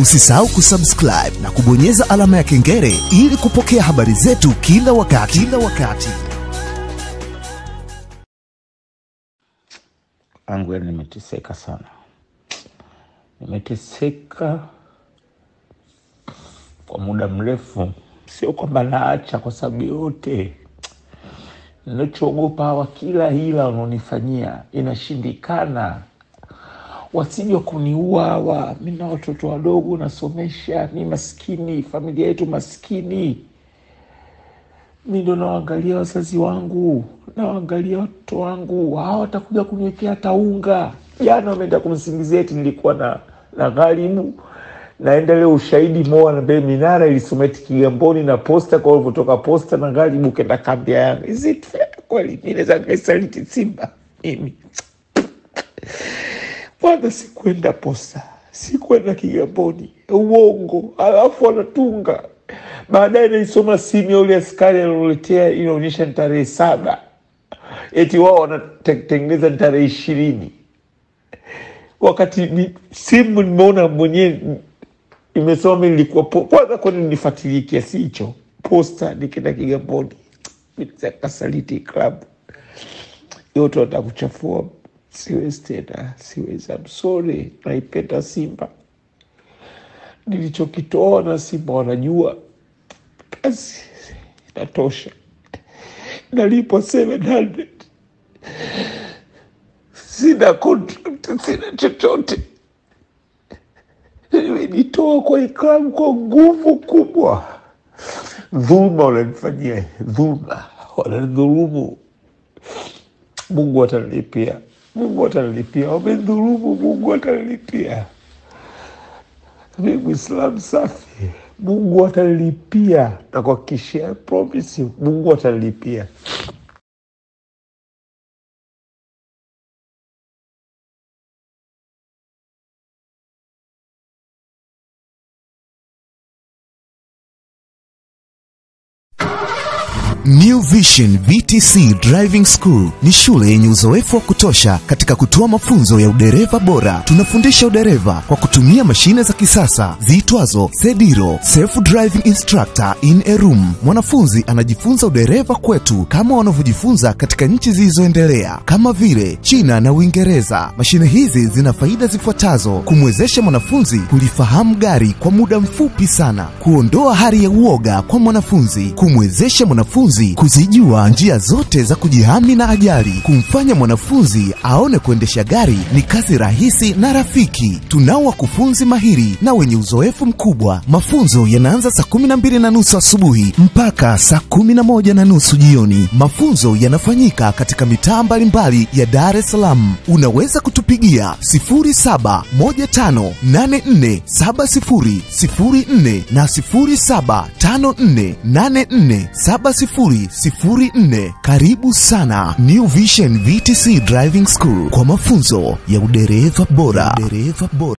Usisahau kusubscribe na kubonyeza alama ya kengele ili kupokea habari zetu kila wakati. Kila wakati. angu yani nimeteseka sana, nimeteseka kwa muda mrefu. Sio kwamba naacha kwa sababu yote, ninachoogopa hawa, kila hila wanaonifanyia inashindikana, wasije kuniua wa Mi na watoto wadogo nasomesha, mi maskini, familia yetu maskini mi ndo nawaangalia wazazi wangu, nawaangalia watoto wangu, hawa watakuja kuniwekea hata unga. Jana wameenda kumsingizia eti nilikuwa na na gharibu, naenda leo ushahidi moa nambe minara ilisoma eti Kigamboni na posta, kwa ulivyotoka posta na gharibu kenda kambia ya Yanga. Kweli? Mi naweza Simba mimi? Kwanza sikuenda posa sikuenda Kigamboni, uongo. Alafu anatunga. Baadaye, naisoma simu ya ule askari alioletea, inaonyesha ni tarehe saba, eti wao wanatengeneza ni tarehe ishirini, wakati simu nimeona mwenyewe imesoma nilikuwa kwanza, kwani nifuatilie kiasi hicho posta, nikienda Kigamboni. Kasaliti klabu. Yote watakuchafua. Siwezi tena, siwezi. I'm sorry, naipenda Simba, nilichokitoa na Simba wanajua, kazi inatosha, nalipwa 700 sina contract, sina chochote, nimejitoa kwa iklabu kwa nguvu kubwa. Dhuluma wananifanyia, dhuluma wananidhulumu. Mungu atanilipia, Mungu atanilipia. Wamedhulumu, Mungu atanilipia. Mi Mwislamu safi, Mungu atanilipia na kuhakikishia, promise Mungu atanilipia. New Vision VTC Driving School ni shule yenye uzoefu wa kutosha katika kutoa mafunzo ya udereva bora. Tunafundisha udereva kwa kutumia mashine za kisasa ziitwazo Sediro, Self Driving Instructor in a Room. Mwanafunzi anajifunza udereva kwetu kama wanavyojifunza katika nchi zilizoendelea kama vile China na Uingereza. Mashine hizi zina faida zifuatazo: kumwezesha mwanafunzi kulifahamu gari kwa muda mfupi sana, kuondoa hali ya uoga kwa mwanafunzi, kumwezesha mwanafunzi kuzijua njia zote za kujihami na ajali, kumfanya mwanafunzi aone kuendesha gari ni kazi rahisi na rafiki. Tunao wakufunzi mahiri na wenye uzoefu mkubwa. Mafunzo yanaanza saa kumi na mbili na nusu asubuhi mpaka saa kumi na moja na nusu jioni. Mafunzo yanafanyika katika mitaa mbalimbali ya Dar es Salaam. Unaweza kutupigia 0715847004 na 0754847004. Karibu sana New Vision VTC Driving School kwa mafunzo ya udereva bora. Udereva bora.